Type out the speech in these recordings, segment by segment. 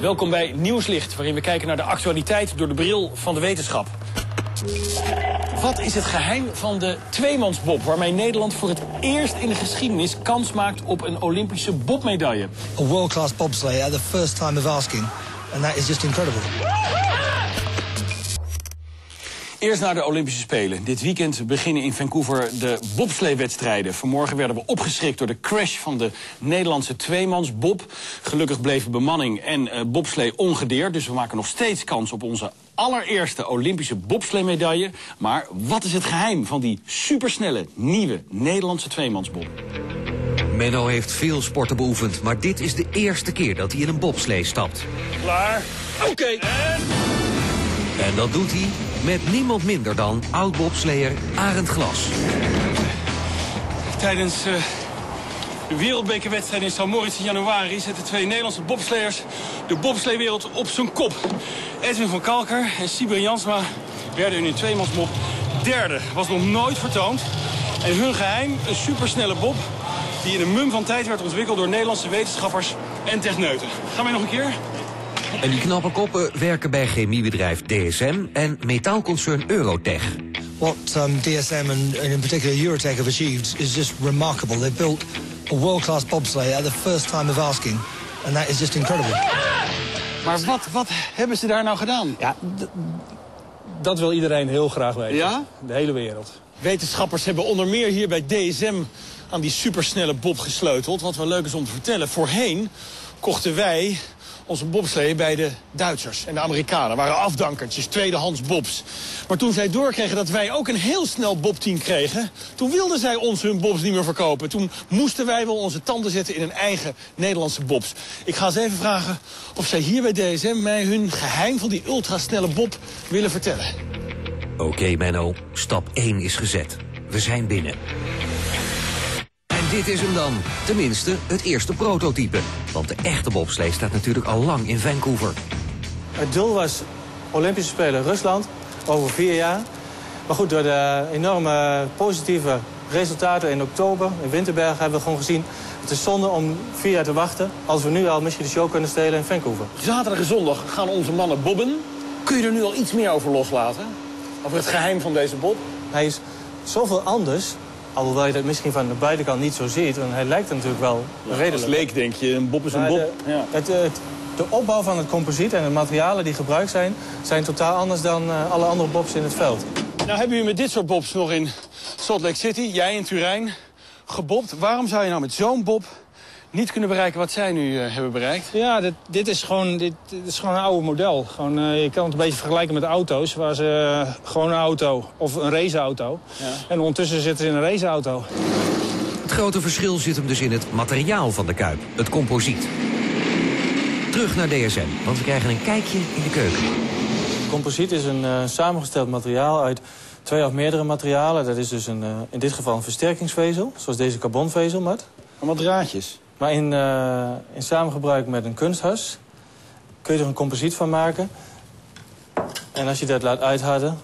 Welkom bij Nieuwslicht, waarin we kijken naar de actualiteit door de bril van de wetenschap. Wat is het geheim van de tweemansbob, waarmee Nederland voor het eerst in de geschiedenis kans maakt op een Olympische bobmedaille? A world-class bobslayer, the first time of asking, and that is just incredible. Eerst naar de Olympische Spelen. Dit weekend beginnen in Vancouver de bobsleewedstrijden. Vanmorgen werden we opgeschrikt door de crash van de Nederlandse tweemansbob. Gelukkig bleven bemanning en uh, bobslee ongedeerd. Dus we maken nog steeds kans op onze allereerste Olympische bobsleemedaille. Maar wat is het geheim van die supersnelle, nieuwe Nederlandse tweemansbob? Menno heeft veel sporten beoefend, maar dit is de eerste keer dat hij in een bobslee stapt. Klaar? Oké. En... En dat doet hij met niemand minder dan oud-bobsleer Arend Glas. Tijdens uh, de wereldbekerwedstrijd in St. Moritz in januari... zetten twee Nederlandse bobsleers de bobsleewereld op zijn kop. Edwin van Kalker en Sibir Jansma werden in hun tweemansbob derde. Was nog nooit vertoond. En hun geheim, een supersnelle bob... die in een mum van tijd werd ontwikkeld door Nederlandse wetenschappers en techneuten. Gaan wij nog een keer? En die knappe koppen werken bij chemiebedrijf DSM en metaalconcern Eurotech. What um, DSM and, and in particular Eurotech have achieved is just remarkable. They've built a world-class bobsleigh at the first time of asking. And that is just incredible. Maar wat, wat hebben ze daar nou gedaan? Ja, dat wil iedereen heel graag weten. Ja? De hele wereld. Wetenschappers hebben onder meer hier bij DSM aan die supersnelle bob gesleuteld. Wat wel leuk is om te vertellen. Voorheen kochten wij onze bobslee bij de Duitsers en de Amerikanen. waren afdankertjes, tweedehands bobs. Maar toen zij doorkregen dat wij ook een heel snel bobteam kregen... toen wilden zij ons hun bobs niet meer verkopen. Toen moesten wij wel onze tanden zetten in een eigen Nederlandse bobs. Ik ga eens even vragen of zij hier bij DSM mij hun geheim van die ultrasnelle bob willen vertellen. Oké, okay, Menno. Stap 1 is gezet. We zijn binnen. Dit is hem dan. Tenminste, het eerste prototype. Want de echte bobslee staat natuurlijk al lang in Vancouver. Het doel was Olympische Spelen Rusland over vier jaar. Maar goed, door de enorme positieve resultaten in oktober in Winterberg hebben we gewoon gezien... het is zonde om vier jaar te wachten als we nu al misschien de show kunnen stelen in Vancouver. Zaterdag en zondag gaan onze mannen bobben. Kun je er nu al iets meer over loslaten? Over het geheim van deze bob? Hij is zoveel anders Alhoewel je dat misschien van de buitenkant niet zo ziet. Want hij lijkt natuurlijk wel ja, redelijk. Als leek denk je, een bob is een Maar bob. De, ja. het, het, de opbouw van het composiet en de materialen die gebruikt zijn... zijn totaal anders dan uh, alle andere bobs in het veld. Nou hebben jullie met dit soort bobs nog in Salt Lake City, jij in Turijn, gebobt. Waarom zou je nou met zo'n bob niet kunnen bereiken wat zij nu uh, hebben bereikt? Ja, dit, dit, is gewoon, dit, dit, is gewoon een oude model. Gewoon, uh, je kan het een beetje vergelijken met auto's. Waar ze uh, gewoon een auto of een raceauto. Ja. En ondertussen zitten ze in een raceauto. Het grote verschil zit hem dus in het materiaal van de Kuip. Het composiet. Terug naar DSM, want we krijgen een kijkje in de keuken. Composiet is een uh, samengesteld materiaal uit twee of meerdere materialen. Dat is dus een, uh, in dit geval een versterkingsvezel, zoals deze carbonvezelmat. Wat draadjes? Maar in, uh, in samengebruik met een kunsthas kun je er een composiet van maken. En als je dat laat uitharden,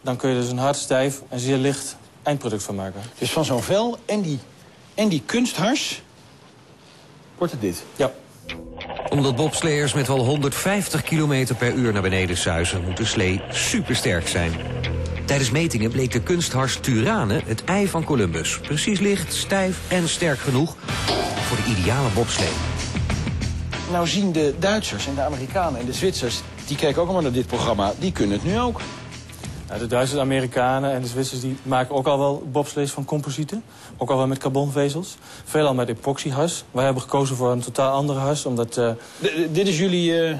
dan kun je dus een hard, stijf en zeer licht eindproduct van maken. Dus van zo'n vel en die, en die kunsthars wordt het dit? Ja. Omdat bobsleers met wel 150 km per uur naar beneden suizen... moet de slee supersterk zijn. Tijdens metingen bleek de kunsthars Turane het ei van Columbus. Precies licht, stijf en sterk genoeg voor de ideale bobslee. Nou zien de Duitsers en de Amerikanen en de Zwitsers... die kijken ook allemaal naar dit programma, die kunnen het nu ook. Nou, de Duitsers, Amerikanen en de Zwitsers die maken ook al wel bobslees van composieten. Ook al wel met carbonvezels. Veelal met epoxyhars. Wij hebben gekozen voor een totaal andere hars, omdat... Uh... dit is jullie... Uh...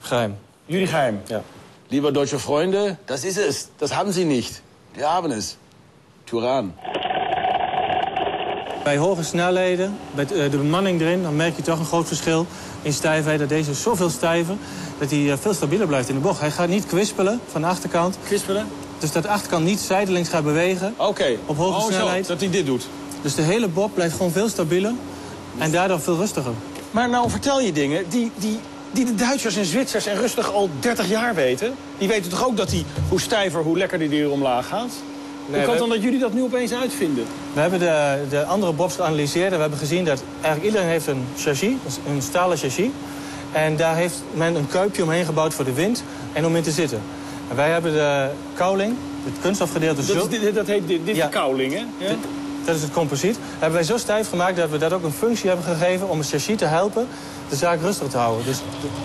Geheim. Jullie geheim? Ja. Lieber deutsche Freunde, das ist es. Das haben Sie nicht. Wir haben es. Turan. Bij hoge snelheden, met de bemanning erin, dan merk je toch een groot verschil in stijfheid. Dat deze is zoveel stijver dat hij veel stabieler blijft in de bocht. Hij gaat niet kwispelen van de achterkant. Kwispelen? Dus dat de achterkant niet zijdelings gaat bewegen. Oké. Okay. Op hoge oh, snelheid. Zo, dat hij dit doet. Dus de hele bob blijft gewoon veel stabieler en daardoor veel rustiger. Maar nou vertel je dingen die, die, die de Duitsers en Zwitsers en rustig al 30 jaar weten. Die weten toch ook dat hij, hoe stijver, hoe lekkerder die er omlaag gaat? Hoe kan het dan dat jullie dat nu opeens uitvinden? We hebben de, de andere bobs geanalyseerd en we hebben gezien dat eigenlijk iedereen heeft een chassis, een stalen chassis. En daar heeft men een kuipje omheen gebouwd voor de wind en om in te zitten. En wij hebben de kouling, het kunststofgedeelte... Dat, is, dit, dat heet dit, dit Ja. is kouling, hè? Ja? Dit- Dat is het composiet. Hebben wij zo stijf gemaakt dat we dat ook een functie hebben gegeven om het chassis te helpen de zaak rustig te houden. Dus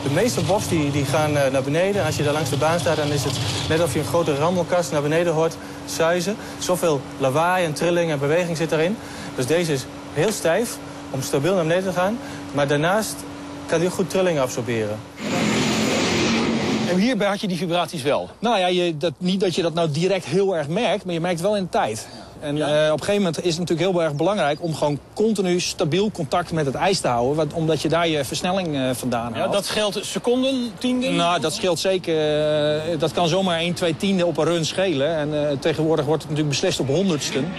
de, meeste bobs die, die gaan eh, naar beneden. Als je daar langs de baan staat, dan is het net of je een grote rammelkast naar beneden hoort suizen. Zoveel lawaai en trilling en beweging zit erin. Dus deze is heel stijf om stabiel naar beneden te gaan. Maar daarnaast kan ook goed trilling absorberen. En hierbij had je die vibraties wel. Nou ja, je, dat, niet dat je dat nou direct heel erg merkt, maar je merkt wel in de tijd. En Ja. eh, op een gegeven moment is het natuurlijk heel erg belangrijk om gewoon continu stabiel contact met het ijs te houden. want- omdat je daar je versnelling eh, vandaan Ja, haalt. dat geldt seconden, tienden? Nou, dat scheelt zeker. eh, dat kan zomaar 1, 2 tienden op een run schelen. En eh, tegenwoordig wordt het natuurlijk beslist op honderdsten.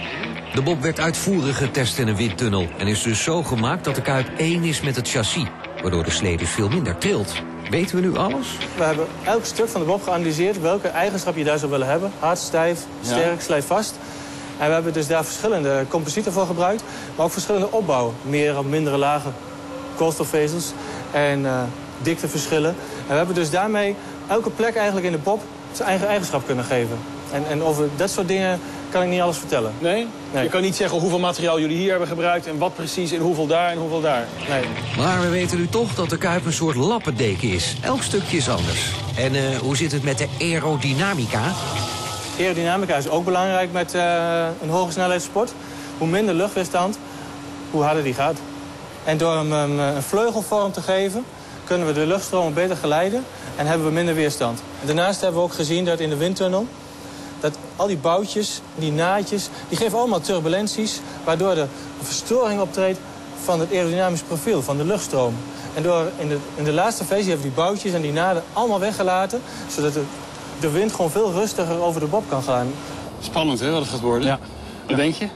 De Bob werd uitvoerig getest in een windtunnel en is dus zo gemaakt dat de Kuip één is met het chassis. Waardoor de slee dus veel minder trilt. Weten we nu alles? We hebben elk stuk van de bob geanalyseerd welke eigenschap je daar zou willen hebben. Hard, stijf, sterk, slijvast. En we hebben dus daar verschillende composieten voor gebruikt. Maar ook verschillende opbouw. Meer of mindere lagen koolstofvezels en eh dikteverschillen. En we hebben dus daarmee elke plek eigenlijk in de bob zijn eigen eigenschap kunnen geven. En, en over dat soort dingen kan ik niet alles vertellen. Nee? Nee. Je kan niet zeggen hoeveel materiaal jullie hier hebben gebruikt... en wat precies en hoeveel daar en hoeveel daar. Nee. Maar we weten nu toch dat de Kuip een soort lappendeken is. Elk stukje is anders. En eh, hoe zit het met de aerodynamica? Aerodynamica is ook belangrijk met eh, een hoge snelheidssport. Hoe minder luchtweerstand, hoe harder die gaat. En door hem een, een vleugelvorm te geven, kunnen we de luchtstromen beter geleiden en hebben we minder weerstand. Daarnaast hebben we ook gezien dat in de windtunnel, dat al die boutjes, die naadjes, die geven allemaal turbulenties, waardoor er een verstoring optreedt van het aerodynamisch profiel, van de luchtstroom. En door in de, in de laatste versie hebben we die boutjes en die naden allemaal weggelaten, zodat de, de wind gewoon veel rustiger over de bob kan gaan. Spannend, hè, wat het gaat worden. Ja. Wat denk je?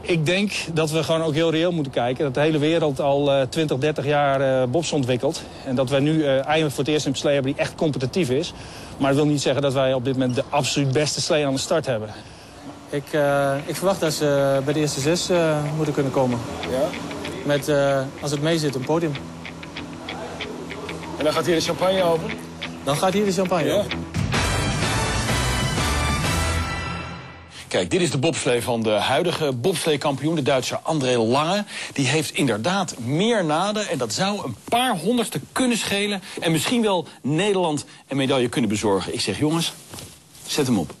Ik denk dat we gewoon ook heel reëel moeten kijken. Dat de hele wereld al eh 20, 30 jaar eh bobs ontwikkelt. En dat wij nu eh, eindelijk voor het eerst een slee hebben die echt competitief is. Maar dat wil niet zeggen dat wij op dit moment de absoluut beste slee aan de start hebben. Ik, eh, ik verwacht dat ze bij de eerste zes eh, moeten kunnen komen. Ja. Met, eh, als het mee zit, een podium. En dan gaat hier de champagne open? Dan gaat hier de champagne Ja. open. Kijk, dit is de bobslee van de huidige bobsleekampioen, de Duitser André Lange. Die heeft inderdaad meer naden en dat zou een paar honderdste kunnen schelen... en misschien wel Nederland een medaille kunnen bezorgen. Ik zeg, jongens, zet hem op.